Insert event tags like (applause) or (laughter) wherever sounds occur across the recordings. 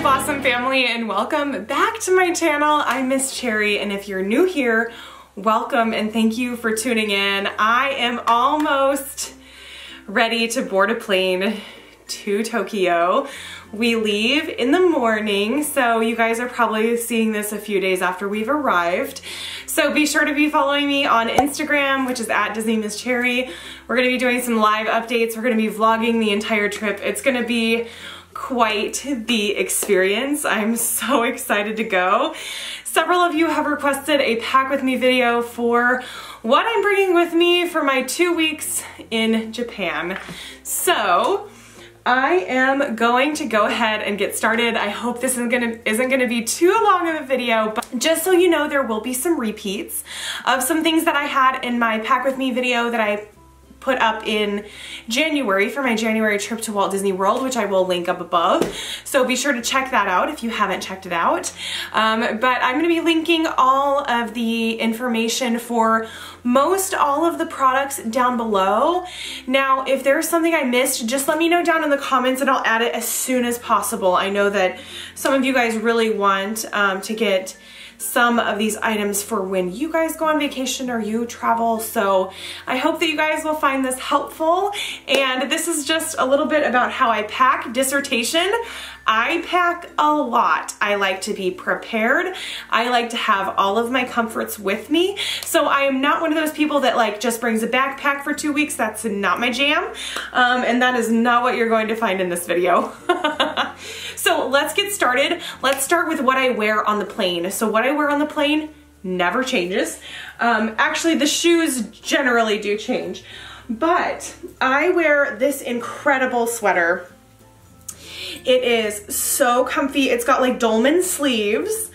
Cherry Blossom family and welcome back to my channel. I'm Miss Cherry and if you're new here, welcome and thank you for tuning in. I am almost ready to board a plane to Tokyo. We leave in the morning, so you guys are probably seeing this a few days after we've arrived. So be sure to be following me on Instagram, which is at Disney Miss Cherry. We're gonna be doing some live updates. We're gonna be vlogging the entire trip. It's gonna be quite the experience. I'm so (laughs) excited to go. Several of you have requested a pack with me video for what I'm bringing with me for my two weeks in Japan. So I am going to go ahead and get started. I hope this isn't gonna, isn't gonna be too long of a video, but just so you know, there will be some repeats of some things that I had in my pack with me video that I put up in January for my January trip to Walt Disney World, which I will link up above. So be sure to check that out if you haven't checked it out. Um, but I'm gonna be linking all of the information for most all of the products down below. Now, if there's something I missed, just let me know down in the comments and I'll add it as soon as possible. I know that some of you guys really want um, to get some of these items for when you guys go on vacation or you travel. So I hope that you guys will find this helpful. And this is just a little bit about how I pack dissertation. I pack a lot. I like to be prepared. I like to have all of my comforts with me. So I am not one of those people that like just brings a backpack for two weeks. That's not my jam. Um, and that is not what you're going to find in this video. (laughs) so let's get started. Let's start with what I wear on the plane. So what I wear on the plane never changes. Um, actually, the shoes generally do change. But I wear this incredible sweater it is so comfy. It's got like dolman sleeves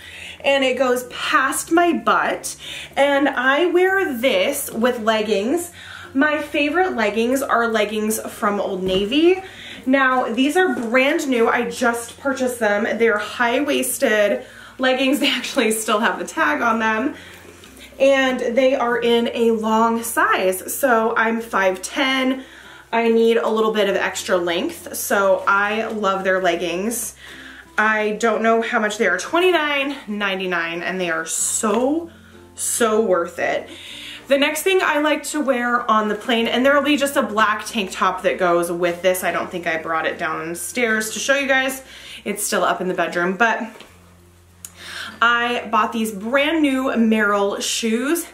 and it goes past my butt. And I wear this with leggings. My favorite leggings are leggings from Old Navy. Now, these are brand new. I just purchased them. They're high-waisted leggings. (laughs) They actually still have the tag on them. And they are in a long size. So I'm 5'10", I need a little bit of extra length, so I love their leggings. I don't know how much they are, $29.99, and they are so, so worth it. The next thing I like to wear on the plane, and there will be just a black tank top that goes with this. I don't think I brought it downstairs to show you guys. It's still up in the bedroom, but I bought these brand new Merrell shoes.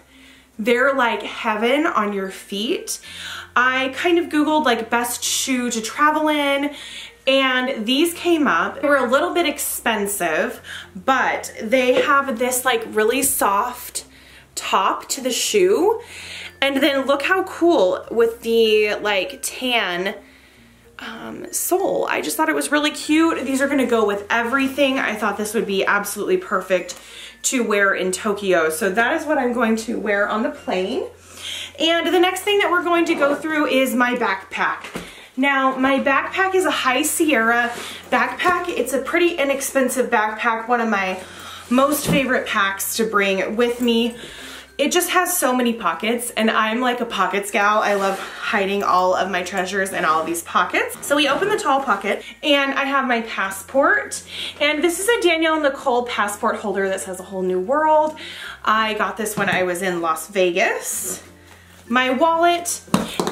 They're like heaven on your feet. I kind of Googled like best shoe to travel in and these came up. They were a little bit expensive, but they have this like really soft top to the shoe. And then look how cool with the like tan um, sole. I just thought it was really cute. These are gonna go with everything. I thought this would be absolutely perfect to wear in Tokyo. So that is what I'm going to wear on the plane. And the next thing that we're going to go through is my backpack. Now, my backpack is a High Sierra backpack. It's a pretty inexpensive backpack, one of my most favorite packs to bring with me. It just has so many pockets and I'm like a pockets gal. I love hiding all of my treasures in all these pockets. So we open the tall pocket and I have my passport and this is a Danielle Nicole passport holder that says a whole new world. I got this when I was in Las Vegas my wallet,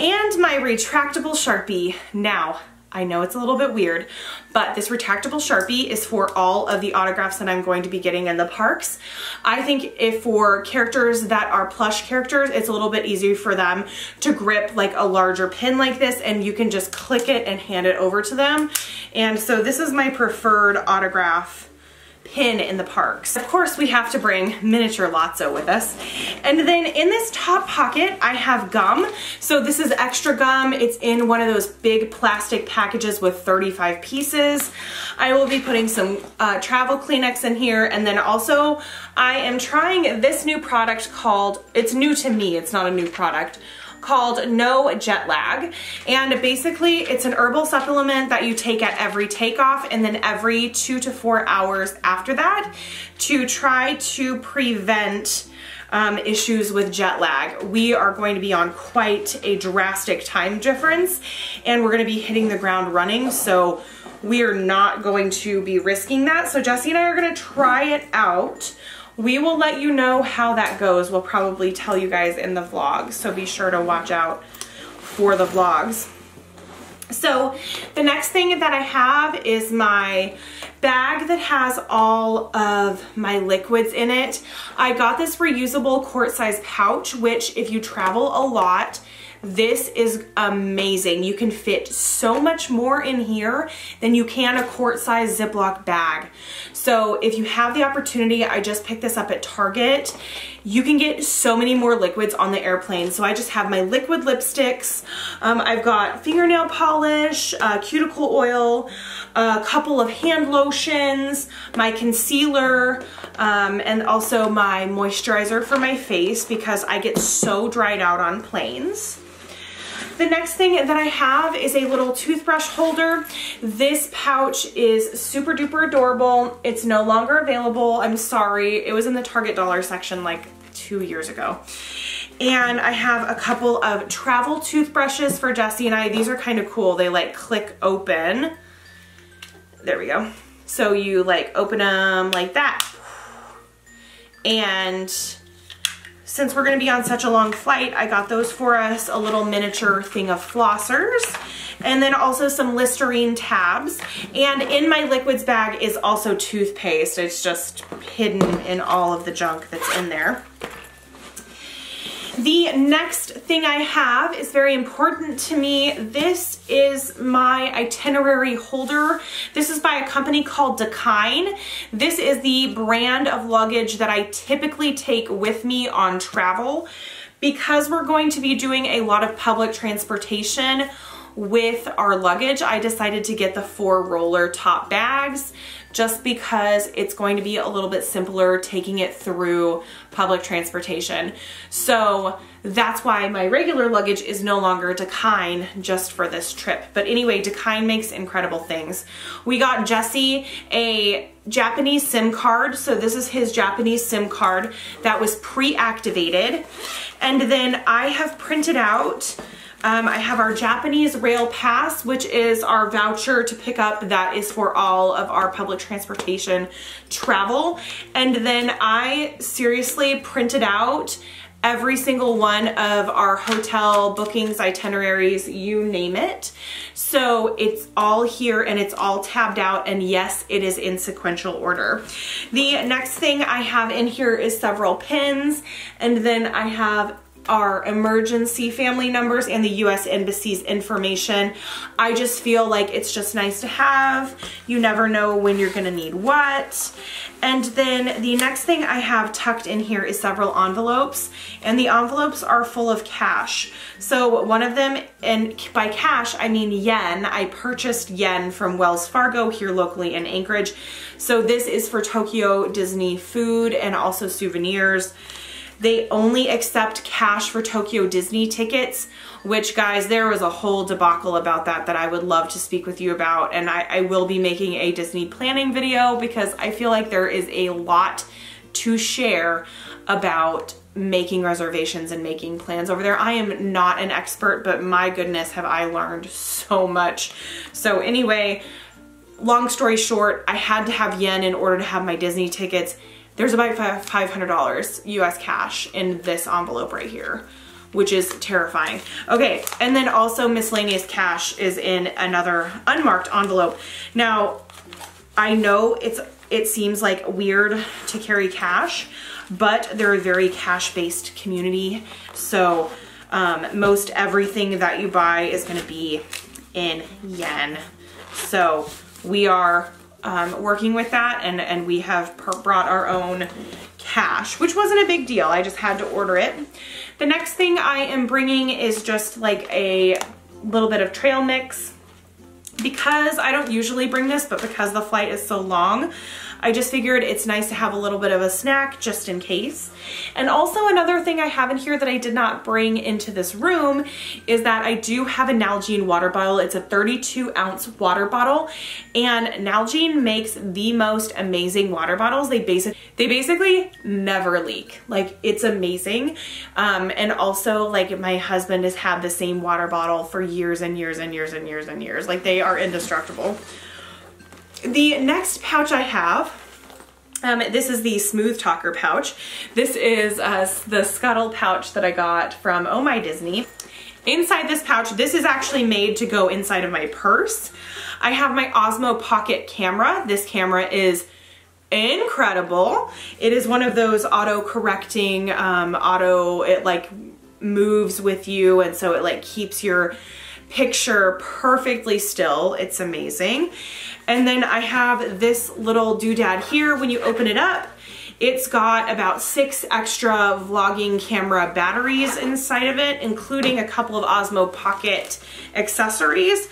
and my retractable Sharpie. Now, I know it's a little bit weird, but this retractable Sharpie is for all of the autographs that I'm going to be getting in the parks. I think if for characters that are plush characters, it's a little bit easier for them to grip like a larger pin like this and you can just click it and hand it over to them. And so this is my preferred autograph pin in the parks. Of course, we have to bring miniature Lotso with us. And then in this top pocket, I have gum. So this is extra gum. It's in one of those big plastic packages with 35 pieces. I will be putting some uh, travel Kleenex in here. And then also, I am trying this new product called, it's new to me, it's not a new product, called No Jet Lag. And basically it's an herbal supplement that you take at every takeoff and then every two to four hours after that to try to prevent um, issues with jet lag. We are going to be on quite a drastic time difference and we're gonna be hitting the ground running. So we are not going to be risking that. So Jesse and I are gonna try it out. We will let you know how that goes. We'll probably tell you guys in the vlog. So be sure to watch out for the vlogs. So the next thing that I have is my bag that has all of my liquids in it. I got this reusable quart size pouch, which if you travel a lot, this is amazing. You can fit so much more in here than you can a quart size Ziploc bag. So if you have the opportunity, I just picked this up at Target. You can get so many more liquids on the airplane. So I just have my liquid lipsticks. Um, I've got fingernail polish, uh, cuticle oil, a couple of hand lotions, my concealer, um, and also my moisturizer for my face because I get so dried out on planes. The next thing that I have is a little toothbrush holder. This pouch is super duper adorable. It's no longer available. I'm sorry. It was in the Target dollar section like two years ago. And I have a couple of travel toothbrushes for Jesse and I. These are kind of cool. They like click open. There we go. So you like open them like that. And since we're gonna be on such a long flight, I got those for us, a little miniature thing of flossers, and then also some Listerine tabs. And in my liquids bag is also toothpaste. It's just hidden in all of the junk that's in there. The next thing I have is very important to me. This is my itinerary holder. This is by a company called Dakine. This is the brand of luggage that I typically take with me on travel. Because we're going to be doing a lot of public transportation, with our luggage, I decided to get the four roller top bags just because it's going to be a little bit simpler taking it through public transportation. So that's why my regular luggage is no longer Dakine just for this trip. But anyway, Dakine makes incredible things. We got Jesse a Japanese SIM card. So this is his Japanese SIM card that was pre-activated. And then I have printed out um, I have our Japanese Rail Pass, which is our voucher to pick up. That is for all of our public transportation travel. And then I seriously printed out every single one of our hotel bookings, itineraries, you name it. So it's all here and it's all tabbed out and yes, it is in sequential order. The next thing I have in here is several pins and then I have our emergency family numbers and the US Embassy's information. I just feel like it's just nice to have. You never know when you're gonna need what. And then the next thing I have tucked in here is several envelopes and the envelopes are full of cash. So one of them, and by cash, I mean yen. I purchased yen from Wells Fargo here locally in Anchorage. So this is for Tokyo Disney food and also souvenirs. They only accept cash for Tokyo Disney tickets, which guys, there was a whole debacle about that that I would love to speak with you about. And I, I will be making a Disney planning video because I feel like there is a lot to share about making reservations and making plans over there. I am not an expert, but my goodness, have I learned so much. So anyway, long story short, I had to have yen in order to have my Disney tickets there's about $500 US cash in this envelope right here which is terrifying. Okay, and then also miscellaneous cash is in another unmarked envelope. Now, I know it's it seems like weird to carry cash, but they're a very cash-based community. So um, most everything that you buy is gonna be in yen. So we are um, working with that and, and we have brought our own cash, which wasn't a big deal. I just had to order it. The next thing I am bringing is just like a little bit of trail mix because I don't usually bring this, but because the flight is so long, I just figured it's nice to have a little bit of a snack just in case. And also another thing I have in here that I did not bring into this room is that I do have a Nalgene water bottle. It's a 32 ounce water bottle and Nalgene makes the most amazing water bottles. They basically, they basically never leak. Like it's amazing. Um, and also like my husband has had the same water bottle for years and years and years and years and years. Like they are indestructible. The next pouch I have um, this is the Smooth Talker pouch. This is uh, the Scuttle pouch that I got from Oh My Disney. Inside this pouch, this is actually made to go inside of my purse. I have my Osmo Pocket camera. This camera is incredible. It is one of those auto correcting, um, auto, it like moves with you and so it like keeps your picture perfectly still. It's amazing. And then I have this little doodad here. When you open it up, it's got about six extra vlogging camera batteries inside of it, including a couple of Osmo Pocket accessories.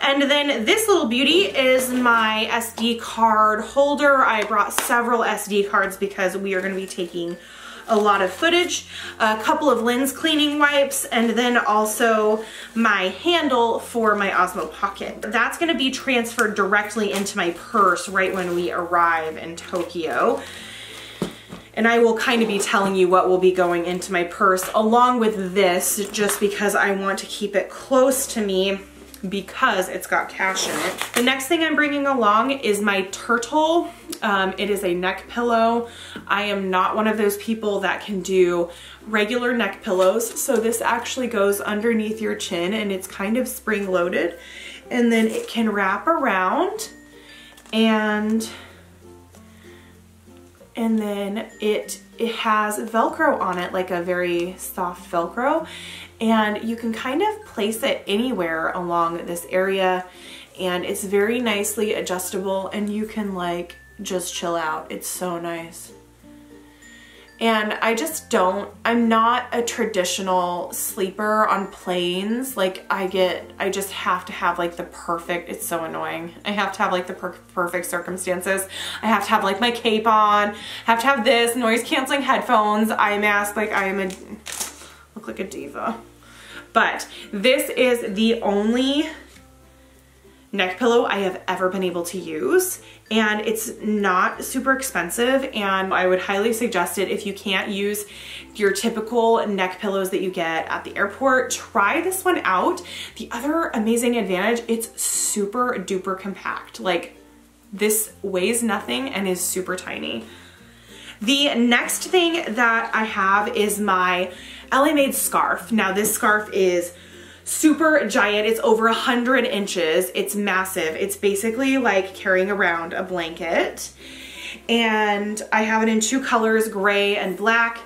And then this little beauty is my SD card holder. I brought several SD cards because we are gonna be taking a lot of footage, a couple of lens cleaning wipes, and then also my handle for my Osmo Pocket. That's gonna be transferred directly into my purse right when we arrive in Tokyo. And I will kind of be telling you what will be going into my purse along with this just because I want to keep it close to me because it's got cash in it. The next thing I'm bringing along is my turtle. Um, it is a neck pillow. I am not one of those people that can do regular neck pillows. So this actually goes underneath your chin and it's kind of spring loaded. And then it can wrap around and and then it it has velcro on it like a very soft velcro and you can kind of place it anywhere along this area and it's very nicely adjustable and you can like just chill out. It's so nice and I just don't, I'm not a traditional sleeper on planes. Like I get, I just have to have like the perfect, it's so annoying. I have to have like the per perfect circumstances. I have to have like my cape on, have to have this, noise canceling headphones, eye mask, like I am a, look like a diva. But this is the only neck pillow I have ever been able to use and it's not super expensive and I would highly suggest it if you can't use your typical neck pillows that you get at the airport. Try this one out. The other amazing advantage it's super duper compact. Like this weighs nothing and is super tiny. The next thing that I have is my LA Made scarf. Now this scarf is super giant. It's over a hundred inches. It's massive. It's basically like carrying around a blanket. And I have it in two colors, gray and black.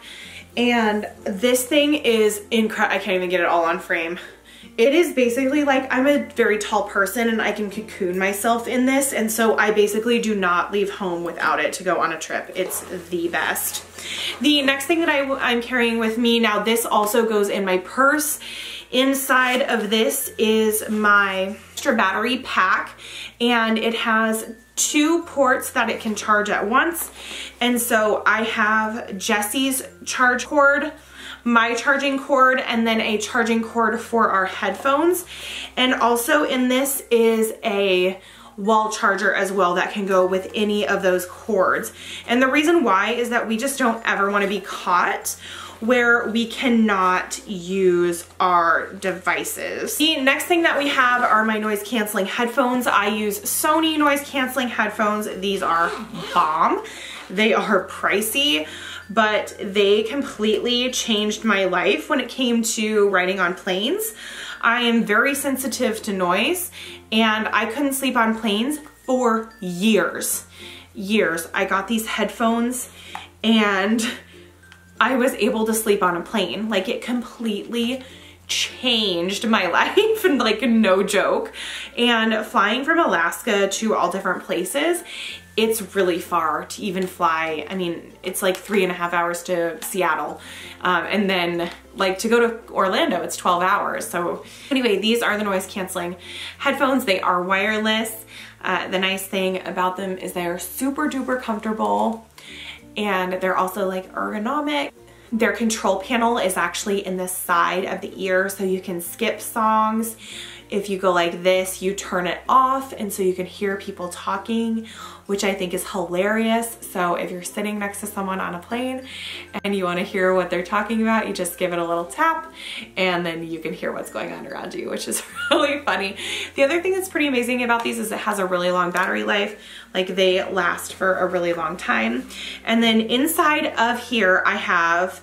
And this thing is incredible. I can't even get it all on frame. It is basically like I'm a very tall person and I can cocoon myself in this. And so I basically do not leave home without it to go on a trip. It's the best. The next thing that I, I'm carrying with me, now this also goes in my purse. Inside of this is my extra battery pack and it has two ports that it can charge at once. And so I have Jesse's charge cord, my charging cord, and then a charging cord for our headphones. And also in this is a wall charger as well that can go with any of those cords. And the reason why is that we just don't ever want to be caught where we cannot use our devices. The next thing that we have are my noise canceling headphones. I use Sony noise canceling headphones. These are bomb. They are pricey, but they completely changed my life when it came to riding on planes. I am very sensitive to noise and I couldn't sleep on planes for years. Years. I got these headphones and I was able to sleep on a plane. Like it completely changed my (laughs) life and like no joke. And flying from Alaska to all different places, it's really far to even fly. I mean, it's like three and a half hours to Seattle. Um, and then like to go to Orlando, it's 12 hours. So anyway, these are the noise canceling headphones. They are wireless. Uh, the nice thing about them is they're super duper comfortable and they're also like ergonomic. Their control panel is actually in the side of the ear so you can skip songs. If you go like this, you turn it off and so you can hear people talking which I think is hilarious. So if you're sitting next to someone on a plane and you wanna hear what they're talking about, you just give it a little tap and then you can hear what's going on around you, which is (laughs) really funny. The other thing that's pretty amazing about these is it has a really long battery life. Like they last for a really long time. And then inside of here, I have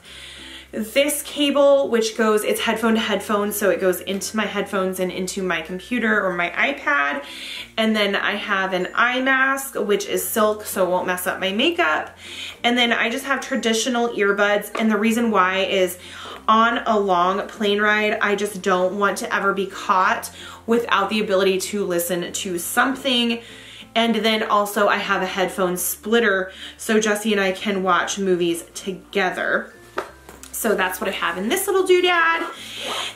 this cable, which goes, it's headphone to headphone, so it goes into my headphones and into my computer or my iPad. And then I have an eye mask, which is silk, so it won't mess up my makeup. And then I just have traditional earbuds, and the reason why is on a long plane ride, I just don't want to ever be caught without the ability to listen to something and then also I have a headphone splitter so Jesse and I can watch movies together. So that's what I have in this little doodad.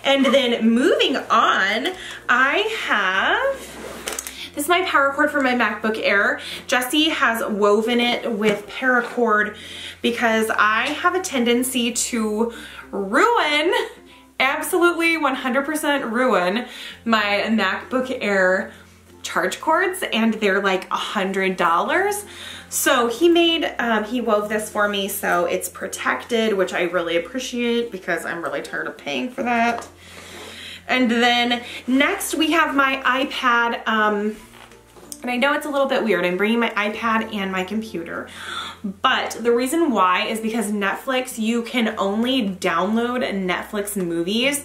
And then moving on, I have this is my power cord for my MacBook Air. Jesse has woven it with paracord because I have a tendency to ruin, absolutely 100% ruin my MacBook Air charge cords and they're like a hundred dollars so he made, um, he wove this for me so it's protected, which I really appreciate because I'm really tired of paying for that. And then next we have my iPad, um, and I know it's a little bit weird. I'm bringing my iPad and my computer, but the reason why is because Netflix, you can only download Netflix movies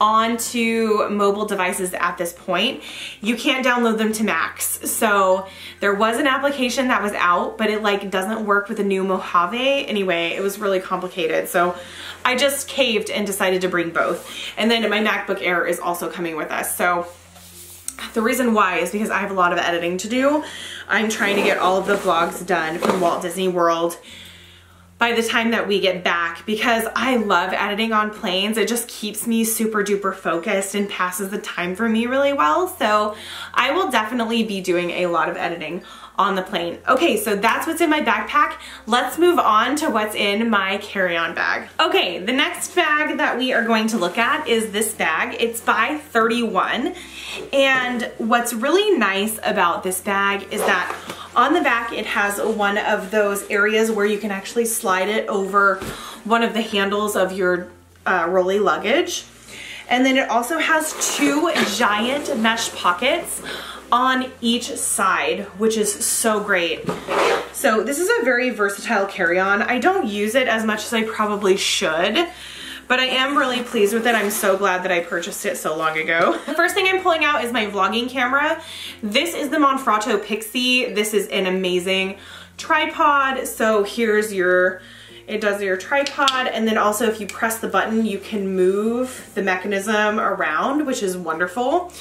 onto mobile devices at this point. You can't download them to Macs. So there was an application that was out, but it like doesn't work with the new Mojave. Anyway, it was really complicated. So I just caved and decided to bring both. And then my MacBook Air is also coming with us. So the reason why is because I have a lot of editing to do. I'm trying to get all of the vlogs done from Walt Disney World by the time that we get back because I love editing on planes. It just keeps me super duper focused and passes the time for me really well. So I will definitely be doing a lot of editing on the plane. Okay, so that's what's in my backpack. Let's move on to what's in my carry-on bag. Okay, the next bag that we are going to look at is this bag. It's by 31. And what's really nice about this bag is that on the back, it has one of those areas where you can actually slide it over one of the handles of your uh, rolly luggage. And then it also has two giant mesh pockets on each side, which is so great. So this is a very versatile carry-on. I don't use it as much as I probably should but I am really pleased with it. I'm so glad that I purchased it so long ago. The first thing I'm pulling out is my vlogging camera. This is the Manfrotto Pixie. This is an amazing tripod. So here's your, it does your tripod and then also if you press the button you can move the mechanism around which is wonderful.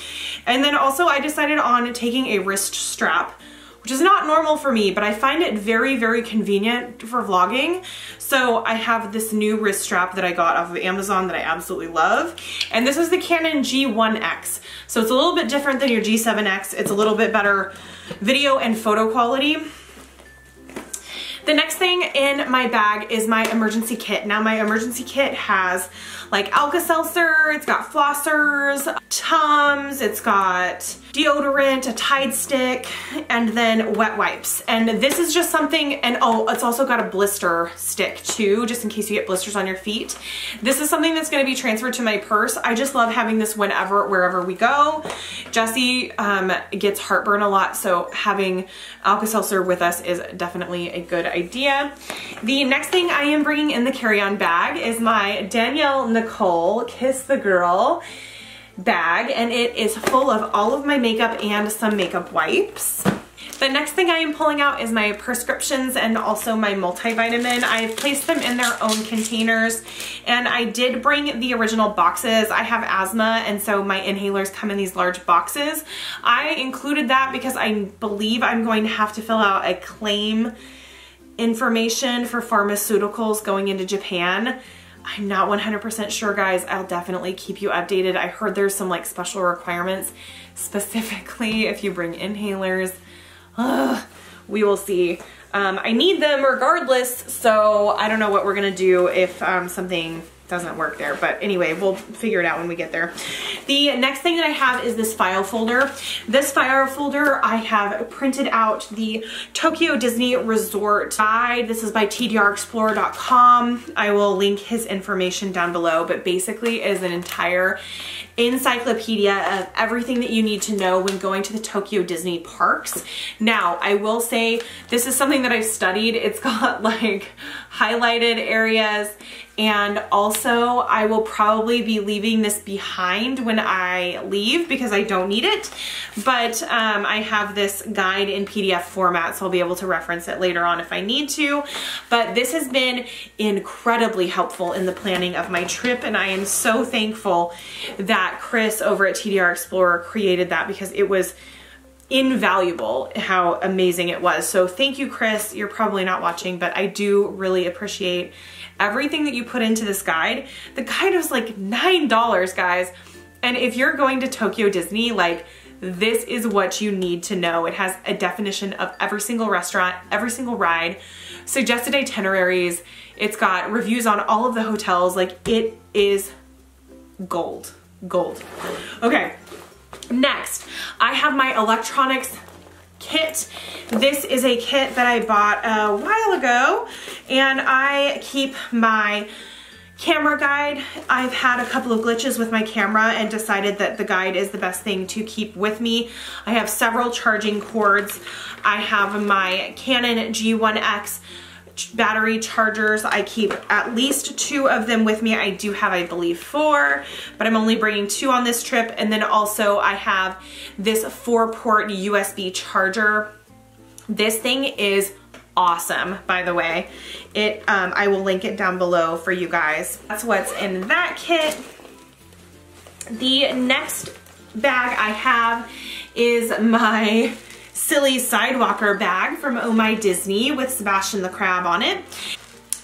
And then also I decided on taking a wrist strap which is not normal for me, but I find it very, very convenient for vlogging. So I have this new wrist strap that I got off of Amazon that I absolutely love. And this is the Canon G1X. So it's a little bit different than your G7X. It's a little bit better video and photo quality. The next thing in my bag is my emergency kit. Now my emergency kit has like Alka-Seltzer, it's got flossers, Tums, it's got deodorant, a Tide stick, and then wet wipes. And this is just something, and oh, it's also got a blister stick too, just in case you get blisters on your feet. This is something that's gonna be transferred to my purse. I just love having this whenever, wherever we go. Jesse um, gets heartburn a lot, so having Alka-Seltzer with us is definitely a good idea. The next thing I am bringing in the carry-on bag is my Danielle Nicole Kiss the Girl bag and it is full of all of my makeup and some makeup wipes. The next thing I am pulling out is my prescriptions and also my multivitamin. I've placed them in their own containers and I did bring the original boxes. I have asthma and so my inhalers come in these large boxes. I included that because I believe I'm going to have to fill out a claim information for pharmaceuticals going into Japan. I'm not 100% sure guys. I'll definitely keep you updated. I heard there's some like special requirements specifically (laughs) if you bring inhalers. Ugh, we will see. Um, I need them regardless, so I don't know what we're gonna do if um, something doesn't work there. But anyway, we'll figure it out when we get there. The next thing that I have is this file folder. This file folder, I have printed out the Tokyo Disney Resort guide. This is by tdrexplorer.com. I will link his information down below, but basically is an entire encyclopedia of everything that you need to know when going to the Tokyo Disney parks. Now, I will say this is something that I've studied. It's got (laughs) like highlighted areas and also I will probably be leaving this behind when I leave because I don't need it. But um, I have this guide in PDF format, so I'll be able to reference it later on if I need to. But this has been incredibly helpful in the planning of my trip, and I am so thankful that Chris over at TDR Explorer created that because it was invaluable how amazing it was. So thank you, Chris. You're probably not watching, but I do really appreciate everything that you put into this guide. The guide was like $9, guys. And if you're going to Tokyo Disney, like this is what you need to know. It has a definition of every single restaurant, every single ride, suggested itineraries. It's got reviews on all of the hotels. Like it is gold, gold. Okay, next I have my electronics kit. This is a kit that I bought a while ago and I keep my camera guide. I've had a couple of glitches with my camera and decided that the guide is the best thing to keep with me. I have several charging cords. I have my Canon G1X battery chargers. I keep at least two of them with me. I do have, I believe, four, but I'm only bringing two on this trip. And then also I have this four port USB charger. This thing is awesome, by the way. It, um, I will link it down below for you guys. That's what's in that kit. The next bag I have is my silly Sidewalker bag from Oh My Disney with Sebastian the Crab on it.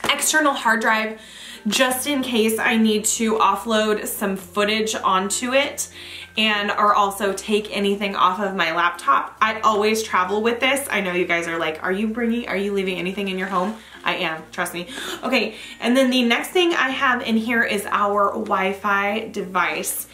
External hard drive just in case I need to offload some footage onto it and or also take anything off of my laptop. I always travel with this. I know you guys are like, are you bringing, are you leaving anything in your home? I am, trust me. Okay, and then the next thing I have in here is our Wi-Fi device.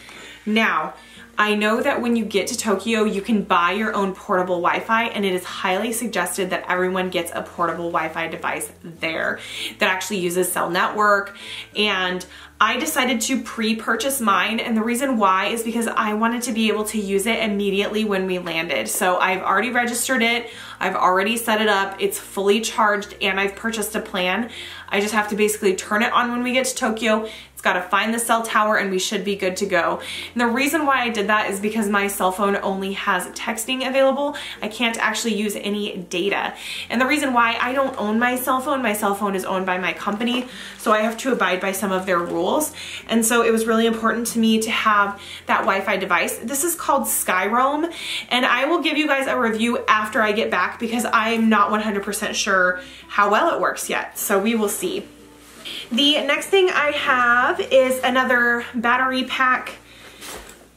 Now, I know that when you get to Tokyo, you can buy your own portable Wi-Fi and it is highly suggested that everyone gets a portable Wi-Fi device there that actually uses cell network. And I decided to pre-purchase mine and the reason why is because I wanted to be able to use it immediately when we landed. So I've already registered it, I've already set it up, it's fully charged and I've purchased a plan. I just have to basically turn it on when we get to Tokyo got to find the cell tower and we should be good to go. And the reason why I did that is because my cell phone only has texting available. I can't actually use any data. And the reason why I don't own my cell phone, my cell phone is owned by my company, so I have to abide by some of their rules. And so it was really important to me to have that Wi-Fi device. This is called Skyroam, and I will give you guys a review after I get back because I'm not 100% sure how well it works yet. So we will see. The next thing I have is another battery pack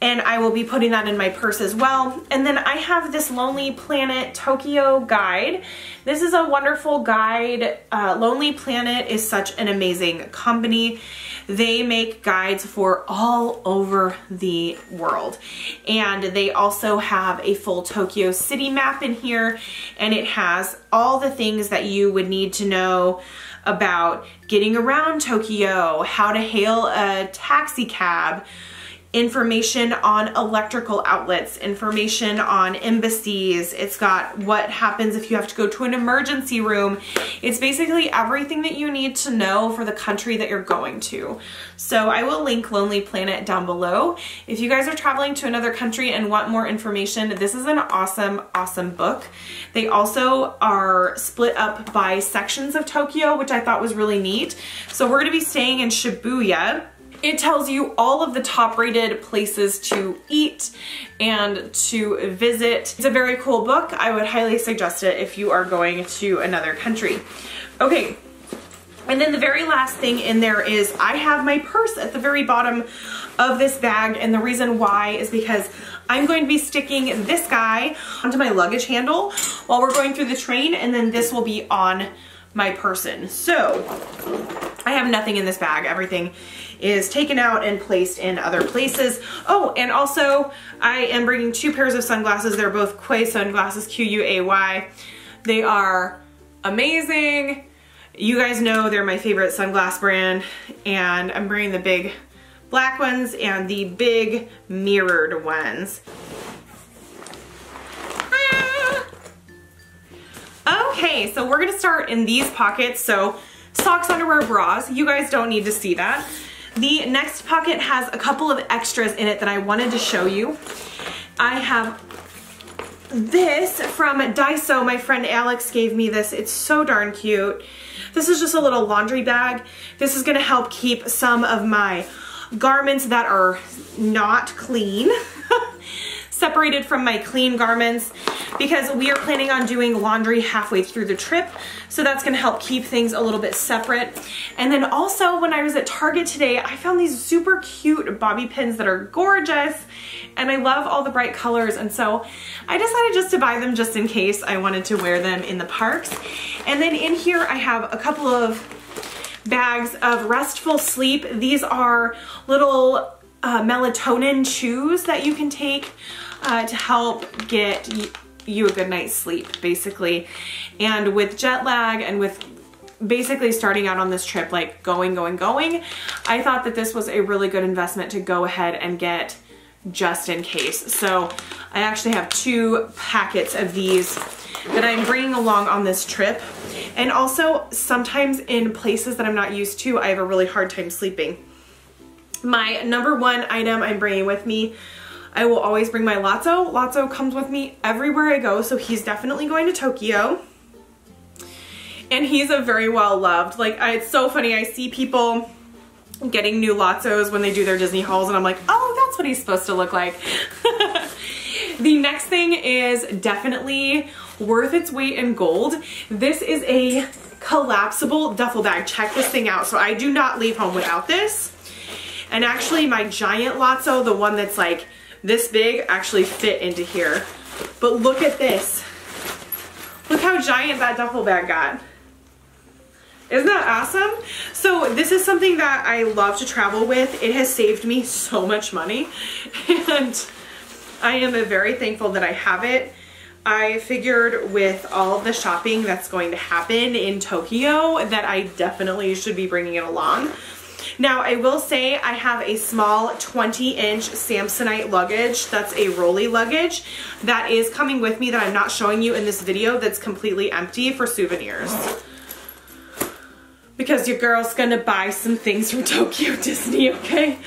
and I will be putting that in my purse as well. And then I have this Lonely Planet Tokyo guide. This is a wonderful guide. Uh, Lonely Planet is such an amazing company. They make guides for all over the world. And they also have a full Tokyo city map in here and it has all the things that you would need to know about getting around Tokyo, how to hail a taxi cab, information on electrical outlets, information on embassies. It's got what happens if you have to go to an emergency room. It's basically everything that you need to know for the country that you're going to. So I will link Lonely Planet down below. If you guys are traveling to another country and want more information, this is an awesome, awesome book. They also are split up by sections of Tokyo, which I thought was really neat. So we're gonna be staying in Shibuya, it tells you all of the top rated places to eat and to visit. It's a very cool book. I would highly suggest it if you are going to another country. Okay, and then the very last thing in there is I have my purse at the very bottom of this bag and the reason why is because I'm going to be sticking this guy onto my luggage handle while we're going through the train and then this will be on my person. So I have nothing in this bag. Everything is taken out and placed in other places. Oh, and also I am bringing two pairs of sunglasses. They're both Quay sunglasses, Q-U-A-Y. They are amazing. You guys know they're my favorite sunglass brand and I'm bringing the big black ones and the big mirrored ones. Ah. Okay, so we're gonna start in these pockets. So socks, underwear, bras. You guys don't need to see that. The next pocket has a couple of extras in it that I wanted to show you. I have this from Daiso. My friend Alex gave me this. It's so darn cute. This is just a little laundry bag. This is gonna help keep some of my garments that are not clean (laughs) separated from my clean garments because we are planning on doing laundry halfway through the trip. So that's gonna help keep things a little bit separate. And then also when I was at Target today, I found these super cute bobby pins that are gorgeous and I love all the bright colors. And so I decided just to buy them just in case I wanted to wear them in the parks. And then in here I have a couple of bags of restful sleep. These are little uh, melatonin chews that you can take uh, to help get you a good night's sleep, basically. And with jet lag and with basically starting out on this trip, like going, going, going, I thought that this was a really good investment to go ahead and get just in case. So I actually have two packets of these that I'm bringing along on this trip. And also sometimes in places that I'm not used to, I have a really hard time sleeping. My number one item I'm bringing with me I will always bring my Lotso. Lotso comes with me everywhere I go, so he's definitely going to Tokyo. And he's a very well loved. Like, I, it's so funny. I see people getting new Lotsos when they do their Disney hauls, and I'm like, oh, that's what he's supposed to look like. (laughs) the next thing is definitely worth its weight in gold. This is a collapsible duffel bag. Check this thing out. So I do not leave home without this. And actually my giant Lotso, the one that's like this big actually fit into here. But look at this. Look how giant that duffel bag got. Isn't that awesome? So this is something that I love to travel with. It has saved me so much money (laughs) and I am very thankful that I have it. I figured with all the shopping that's going to happen in Tokyo that I definitely should be bringing it along. Now I will say I have a small 20 inch Samsonite luggage. That's a rolly luggage that is coming with me that I'm not showing you in this video that's completely empty for souvenirs. Because your girl's gonna buy some things from (laughs) Tokyo Disney, okay?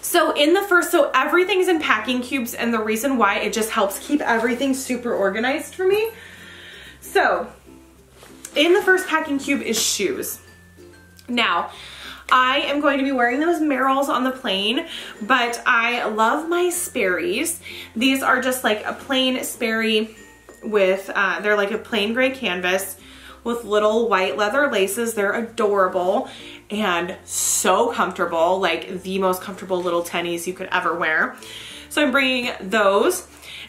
So in the first, so everything's in packing cubes and the reason why it just helps keep everything super organized for me. So in the first packing cube is shoes. Now, I am going to be wearing those Merrells on the plane, but I love my Sperry's. These are just like a plain Sperry with, uh, they're like a plain gray canvas with little white leather laces. They're adorable and so comfortable, like the most comfortable little tennies you could ever wear. So I'm bringing those.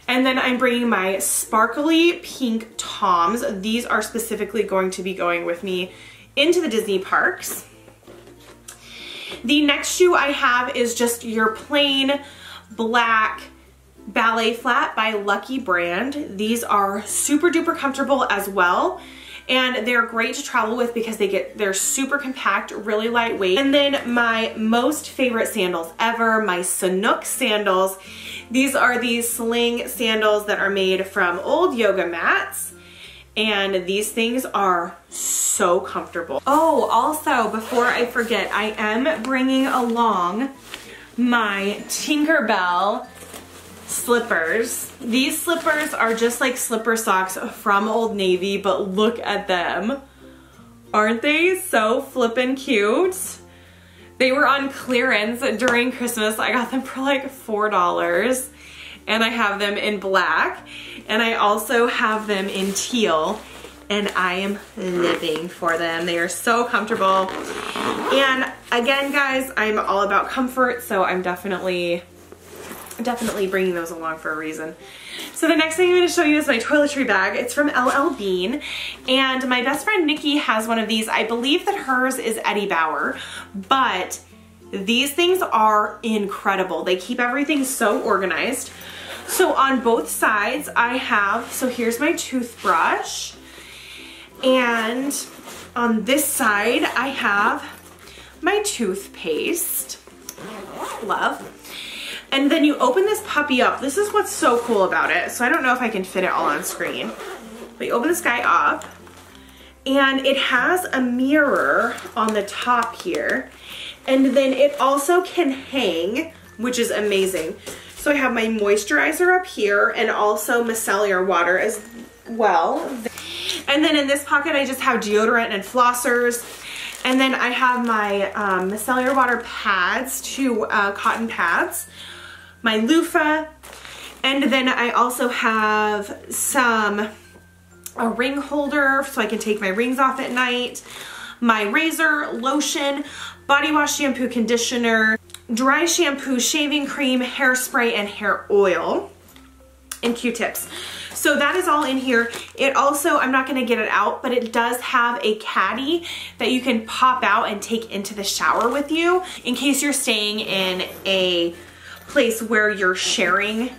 And then I'm bringing my sparkly pink Toms. These are specifically going to be going with me into the Disney parks. The next shoe I have is just your plain black ballet flat by Lucky Brand. These are super duper comfortable as well and they're great to travel with because they get they're super compact really lightweight and then my most favorite sandals ever my Sanuk sandals these are these sling sandals that are made from old yoga mats and these things are so comfortable. Oh, also, before I forget, I am bringing along my Tinkerbell slippers. These slippers are just like slipper socks from Old Navy, but look at them. Aren't they so flippin' cute? They were on clearance during Christmas. I got them for like $4 and I have them in black and I also have them in teal and I am living for them. They are so comfortable. And again, guys, I'm all about comfort, so I'm definitely definitely bringing those along for a reason. So the next thing I'm gonna show you is my toiletry bag. It's from LL Bean. And my best friend Nikki has one of these. I believe that hers is Eddie Bauer, but these things are incredible. They keep everything so organized. So on both sides I have, so here's my toothbrush. And on this side I have my toothpaste. Love. And then you open this puppy up. This is what's so cool about it. So I don't know if I can fit it all on screen. But you open this guy up and it has a mirror on the top here. And then it also can hang, which is amazing. So I have my moisturizer up here and also micellar water as well. And then in this pocket, I just have deodorant and flossers. And then I have my um, micellar water pads, two uh, cotton pads my loofah, and then I also have some, a ring holder so I can take my rings off at night, my razor, lotion, body wash, shampoo, conditioner, dry shampoo, shaving cream, hairspray, and hair oil, and Q-tips. So that is all in here. It also, I'm not gonna get it out, but it does have a caddy that you can pop out and take into the shower with you in case you're staying in a place where you're sharing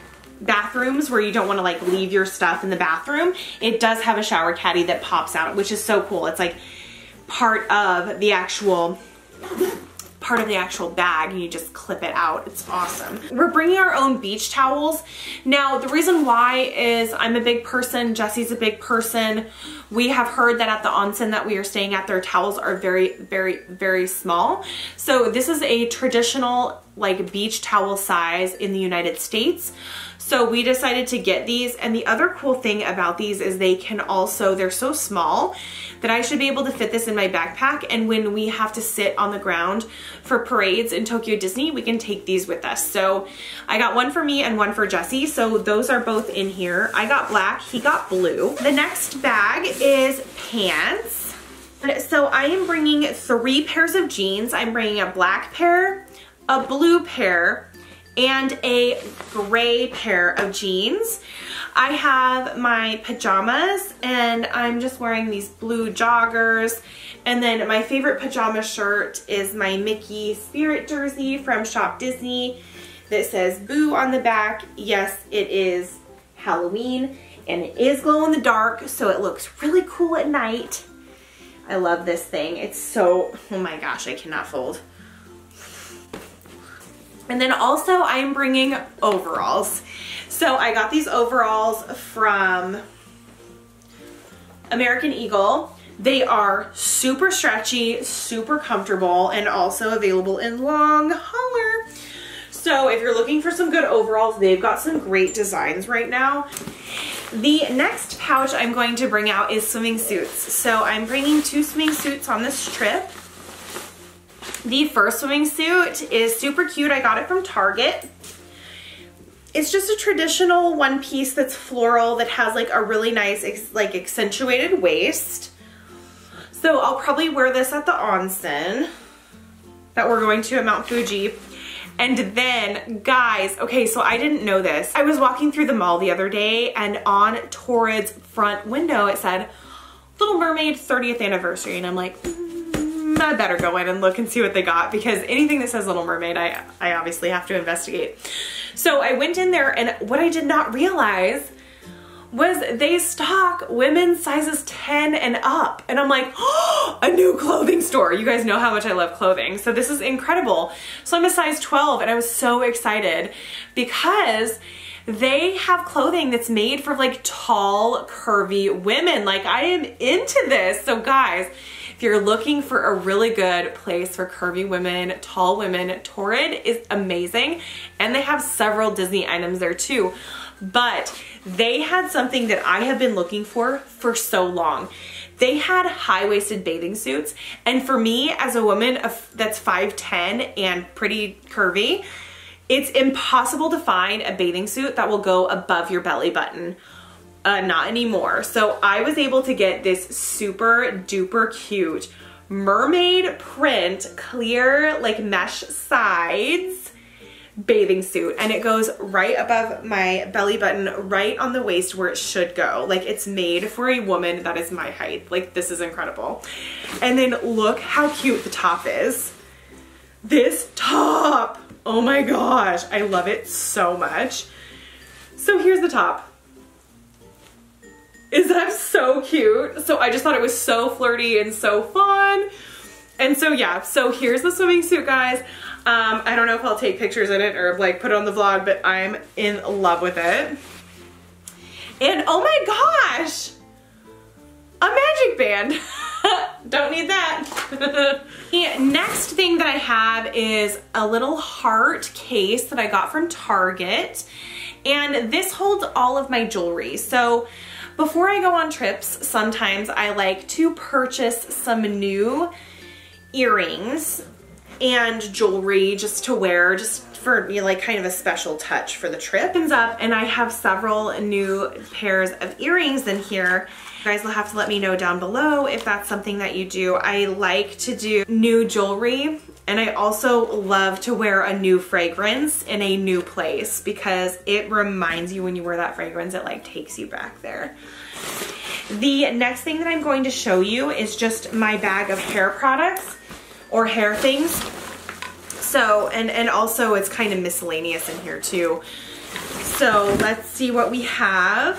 bathrooms where you don't want to like leave your stuff in the bathroom, it does have a shower caddy that pops out, which is so cool. It's like part of the actual part of the actual bag and you just clip it out. It's awesome. We're bringing our own beach towels. Now, the reason why is I'm a big person, Jesse's a big person. We have heard that at the onsen that we are staying at, their towels are very, very, very small. So this is a traditional like beach towel size in the United States. So we decided to get these and the other cool thing about these is they can also, they're so small that I should be able to fit this in my backpack and when we have to sit on the ground for parades in Tokyo Disney, we can take these with us. So I got one for me and one for Jesse. So those are both in here. I got black, he got blue. The next bag is pants. So I am bringing three pairs of jeans. I'm bringing a black pair, a blue pair, and a gray pair of jeans. I have my pajamas and I'm just wearing these blue joggers. And then my favorite pajama shirt is my Mickey Spirit jersey from Shop Disney that says Boo on the back. Yes, it is Halloween and it is glow in the dark, so it looks really cool at night. I love this thing. It's so, oh my gosh, I cannot fold. And then also I'm bringing overalls. So I got these overalls from American Eagle. They are super stretchy, super comfortable, and also available in long holler. So if you're looking for some good overalls, they've got some great designs right now. The next pouch I'm going to bring out is swimming suits. So I'm bringing two swimming suits on this trip. The first swimming suit is super cute. I got it from Target. It's just a traditional one piece that's floral that has like a really nice like accentuated waist. So I'll probably wear this at the onsen that we're going to at Mount Fuji. And then, guys, okay, so I didn't know this. I was walking through the mall the other day and on Torrid's front window it said, Little Mermaid 30th anniversary. And I'm like, mm, I better go in and look and see what they got because anything that says Little Mermaid, I, I obviously have to investigate. So I went in there and what I did not realize was they stock women's sizes 10 and up. And I'm like, oh, (gasps) a new clothing store. You guys know how much I love clothing. So this is incredible. So I'm a size 12 and I was so excited because they have clothing that's made for like tall, curvy women. Like I am into this. So guys, if you're looking for a really good place for curvy women, tall women, Torrid is amazing. And they have several Disney items there too. But they had something that I have been looking for for so long. They had high-waisted bathing suits. And for me, as a woman that's 5'10 and pretty curvy, it's impossible to find a bathing suit that will go above your belly button uh, not anymore. So I was able to get this super duper cute mermaid print, clear like mesh sides, bathing suit. And it goes right above my belly button right on the waist where it should go. Like it's made for a woman. That is my height. Like this is incredible. And then look how cute the top is. This top! Oh my gosh. I love it so much. So here's the top is that so cute so I just thought it was so flirty and so fun and so yeah so here's the swimming suit guys um, I don't know if I'll take pictures in it or like put it on the vlog, but I'm in love with it. And oh my gosh, a magic band. (laughs) don't need that. (laughs) the next thing that I have is a little heart case that I got from Target. And this holds all of my jewelry. So before I go on trips, sometimes I like to purchase some new earrings and jewelry just to wear just for know, like kind of a special touch for the trip. Opens up and I have several new pairs of earrings in here. You guys will have to let me know down below if that's something that you do. I like to do new jewelry and I also love to wear a new fragrance in a new place because it reminds you when you wear that fragrance, it like takes you back there. The next thing that I'm going to show you is just my bag of hair products or hair things. So, and, and also it's kind of miscellaneous in here too. So let's see what we have.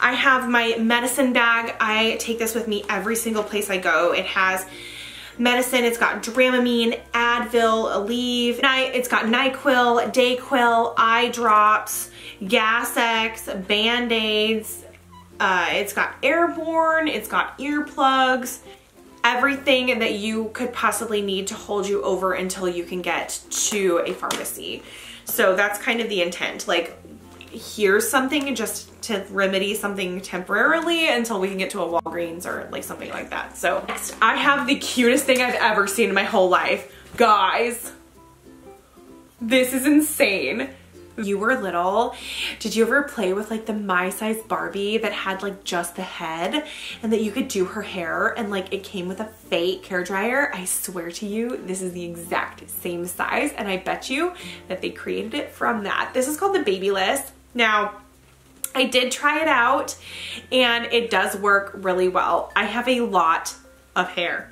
I have my medicine bag. I take this with me every single place I go. It has medicine. It's got Dramamine, Advil, Aleve. It's got NyQuil, DayQuil, eye drops, Gas X, Band-Aids. Uh, it's got airborne. It's got earplugs everything that you could possibly need to hold you over until you can get to a pharmacy. So that's kind of the intent. Like, here's something just to remedy something temporarily until we can get to a Walgreens or like something like that. So next, I have the cutest thing I've ever seen in my whole life. Guys, this is insane you were little, did you ever play with like the my size Barbie that had like just the head and that you could do her hair and like it came with a fake hair dryer? I swear to you, this is the exact same size and I bet you that they created it from that. This is called the Babyliss. Now, I did try it out and it does work really well. I have a lot of hair.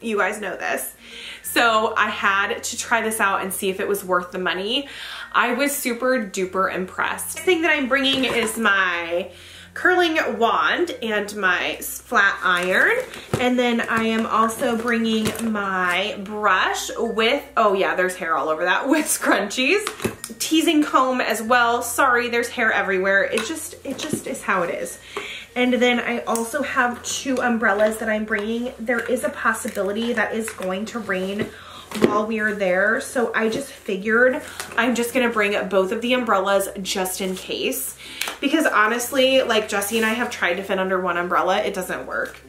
You guys know this. So I had to try this out and see if it was worth the money. I was super duper impressed. The thing that I'm bringing is my curling wand and my flat iron. And then I am also bringing my brush with, oh yeah, there's hair all over that, (laughs) with scrunchies. Teasing comb as well. Sorry, there's hair everywhere. It just, it just is how it is. And then I also have two umbrellas that I'm bringing. There is a possibility that is going to rain while we are there. So I just figured I'm just gonna bring both of the umbrellas just in case. Because honestly, like Jesse and I have tried to fit under one umbrella, it doesn't work.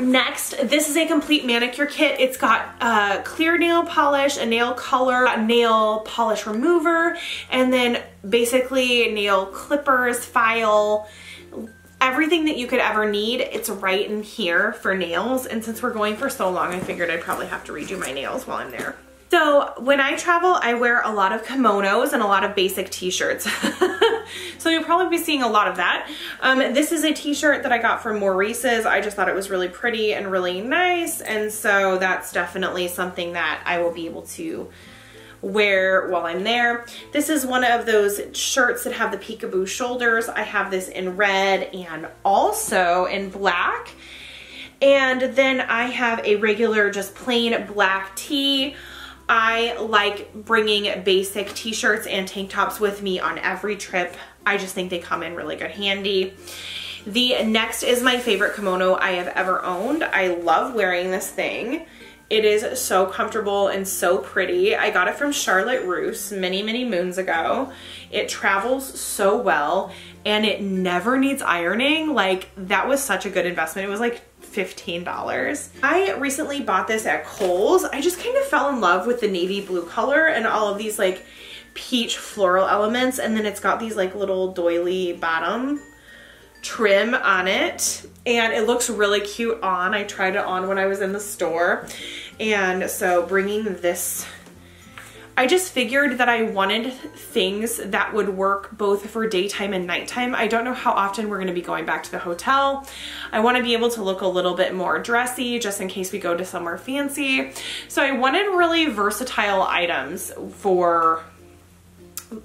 Next, this is a complete manicure kit. It's got uh, clear nail polish, a nail color, a nail polish remover, and then basically nail clippers, file, everything that you could ever need, it's right in here for nails. And since we're going for so long, I figured I'd probably have to redo my nails while I'm there. So when I travel, I wear a lot of kimonos and a lot of basic t-shirts. (laughs) so you'll probably be seeing a lot of that. Um, this is a t-shirt that I got from Maurice's. I just thought it was really pretty and really nice. And so that's definitely something that I will be able to wear while I'm there. This is one of those shirts that have the peekaboo shoulders. I have this in red and also in black. And then I have a regular just plain black tee. I like bringing basic t-shirts and tank tops with me on every trip. I just think they come in really good handy. The next is my favorite kimono I have ever owned. I love wearing this thing. It is so comfortable and so pretty. I got it from Charlotte Russe many, many moons ago. It travels so well and it never needs ironing. Like that was such a good investment. It was like $15. I recently bought this at Kohl's. I just kind of fell in love with the navy blue color and all of these like peach floral elements. And then it's got these like little doily bottom trim on it and it looks really cute on. I tried it on when I was in the store and so bringing this I just figured that I wanted things that would work both for daytime and nighttime. I don't know how often we're gonna be going back to the hotel. I wanna be able to look a little bit more dressy just in case we go to somewhere fancy. So I wanted really versatile items for,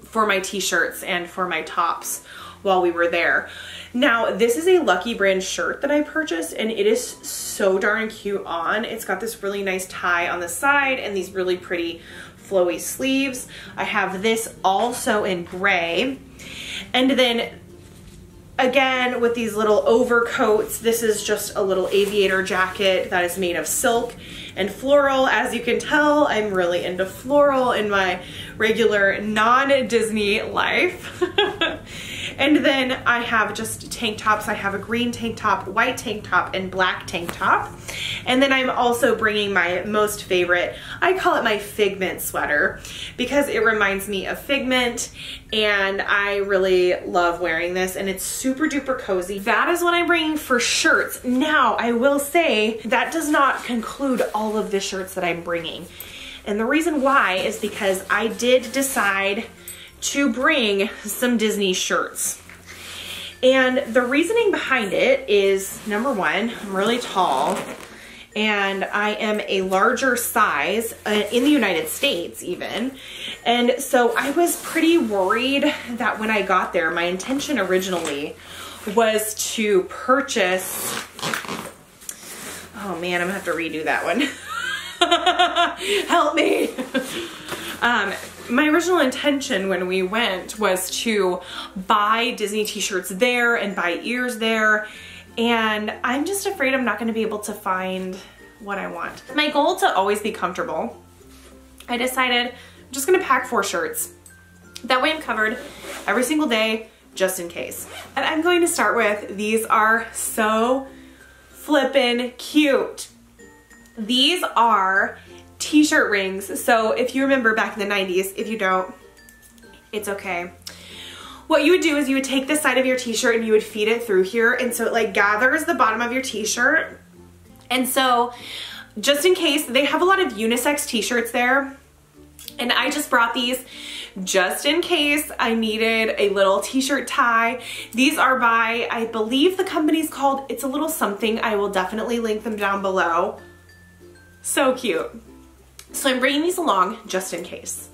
for my t-shirts and for my tops while we were there. Now, this is a Lucky Brand shirt that I purchased and it is so darn cute on. It's got this really nice tie on the side and these really pretty flowy sleeves. I have this also in gray. And then again with these little overcoats, this is just a little aviator jacket that is made of silk and floral. As you can tell, I'm really into floral in my regular non-Disney life. (laughs) And then I have just tank tops. I have a green tank top, white tank top, and black tank top. And then I'm also bringing my most favorite, I call it my Figment sweater because it reminds me of Figment and I really love wearing this and it's super duper cozy. That is what I'm bringing for shirts. Now, I will say that does not conclude all of the shirts that I'm bringing. And the reason why is because I did decide to bring some Disney shirts. And the reasoning behind it is number one, I'm really tall and I am a larger size uh, in the United States even. And so I was pretty worried that when I got there, my intention originally was to purchase, oh man, I'm gonna have to redo that one. (laughs) Help me. (laughs) um, my original intention when we went was to buy Disney t-shirts there and buy ears there. And I'm just afraid I'm not gonna be able to find what I want. My goal to always be comfortable, I decided I'm just gonna pack four shirts. That way I'm covered every single day, just in case. And I'm going to start with, these are so flippin' cute. These are t-shirt rings. So if you remember back in the 90s, if you don't, it's okay. What you would do is you would take the side of your t-shirt and you would feed it through here and so it like gathers the bottom of your t-shirt. And so just in case, they have a lot of unisex t-shirts there. And I just brought these just in case I needed a little t-shirt tie. These are by, I believe the company's called It's a Little Something. I will definitely link them down below. So cute. So I'm bringing these along just in case.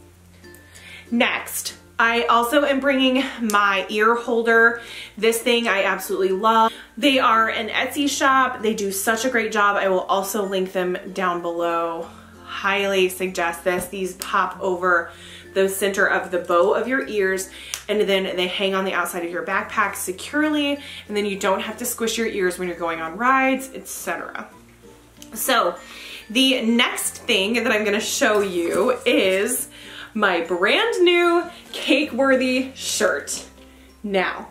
Next, I also am bringing my ear holder. This thing I absolutely love. They are an Etsy shop. They do such a great job. I will also link them down below. Highly suggest this. These pop over the center of the bow of your ears and then they hang on the outside of your backpack securely and then you don't have to squish your ears when you're going on rides, etc. So the next thing that I'm gonna show you is my brand new Cakeworthy shirt. Now,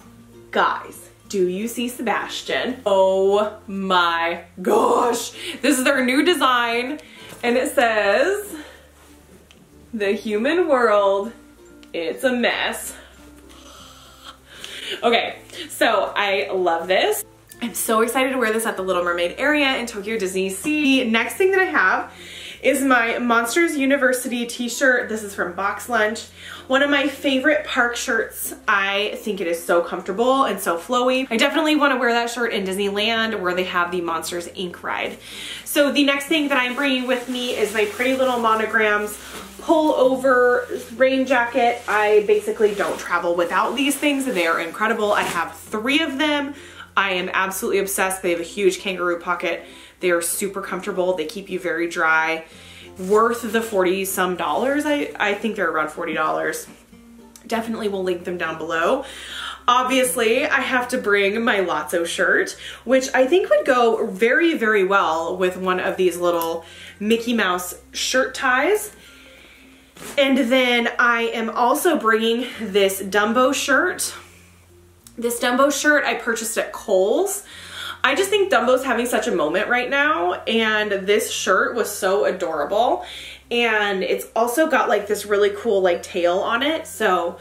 guys, do you see Sebastian? Oh my gosh. This is their new design and it says, the human world, it's a mess. Okay, so I love this. I'm so excited to wear this at the Little Mermaid area in Tokyo DisneySea. Next thing that I have is my Monsters University t-shirt. This is from BoxLunch. One of my favorite park shirts. I think it is so comfortable and so flowy. I definitely want to wear that shirt in Disneyland where they have the Monsters Inc. ride. So the next thing that I'm bringing with me is my Pretty Little Monograms pull over rain jacket. I basically don't travel without these things. They are incredible. I have three of them. I am absolutely obsessed. They have a huge kangaroo pocket. They are super comfortable. They keep you very dry. Worth the 40 some dollars. I, I think they're around $40. Definitely will link them down below. Obviously, I have to bring my Lotso shirt, which I think would go very, very well with one of these little Mickey Mouse shirt ties. And then I am also bringing this Dumbo shirt this Dumbo shirt I purchased at Kohl's. I just think Dumbo's having such a moment right now and this shirt was so adorable and it's also got like this really cool like tail on it so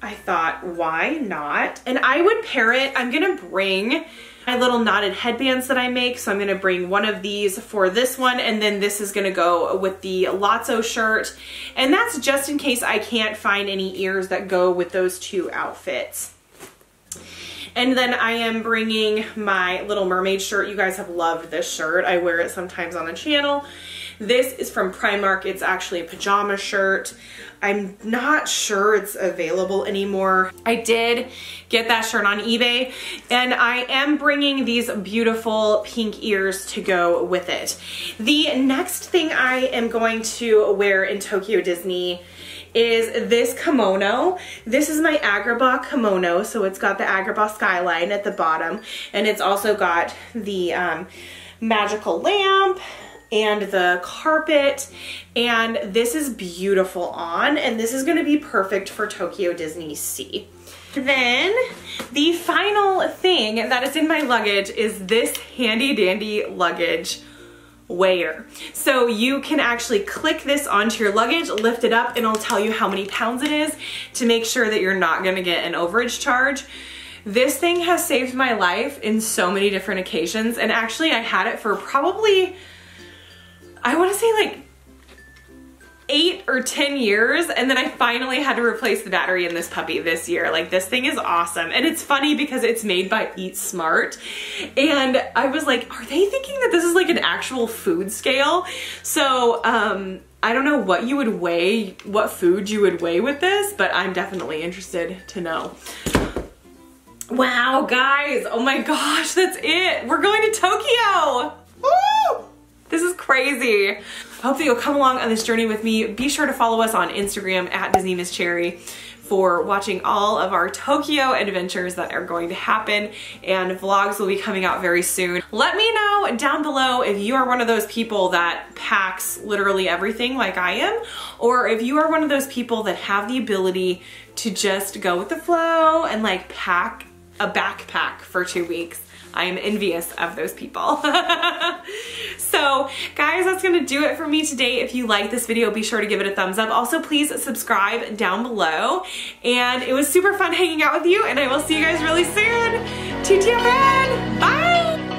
I thought why not and I would pair it I'm gonna bring my little knotted headbands that I make. So I'm gonna bring one of these for this one and then this is gonna go with the Lotso shirt. And that's just in case I can't find any ears that go with those two outfits. And then I am bringing my Little Mermaid shirt. You guys have loved this shirt. I wear it sometimes on the channel. This is from Primark. It's actually a pajama shirt. I'm not sure it's available anymore. I did get that shirt on eBay and I am bringing these beautiful pink ears to go with it. The next thing I am going to wear in Tokyo Disney is this kimono. This is my Agrabah kimono. So it's got the Agrabah skyline at the bottom and it's also got the um, magical lamp and the carpet and this is beautiful on and this is going to be perfect for Tokyo DisneySea. Then the final thing that is in my luggage is this handy dandy luggage weigher. So you can actually click this onto your luggage, lift it up, and it'll tell you how many pounds it is to make sure that you're not gonna get an overage charge. This thing has saved my life in so many different occasions, and actually I had it for probably, I wanna say like eight or 10 years and then I finally had to replace the battery in this puppy this year. Like this thing is awesome. And it's funny because it's made by EatSmart. And I was like, are they thinking that this is like an actual food scale? So um, I don't know what you would weigh, what food you would weigh with this, but I'm definitely interested to know. Wow, guys, oh my gosh, that's it. We're going to Tokyo. Woo! This is crazy. I hope that you'll come along on this journey with me. Be sure to follow us on Instagram at Disney Miss Cherry for watching all of our Tokyo adventures that are going to happen and vlogs will be coming out very soon. Let me know down below if you are one of those people that packs literally everything like I am or if you are one of those people that have the ability to just go with the flow and like pack a backpack for two weeks. I am envious of those people. (laughs) so guys, that's gonna do it for me today. If you like this video, be sure to give it a thumbs up. Also, please subscribe down below. And it was super fun hanging out with you and I will see you guys really soon. TTFN, bye!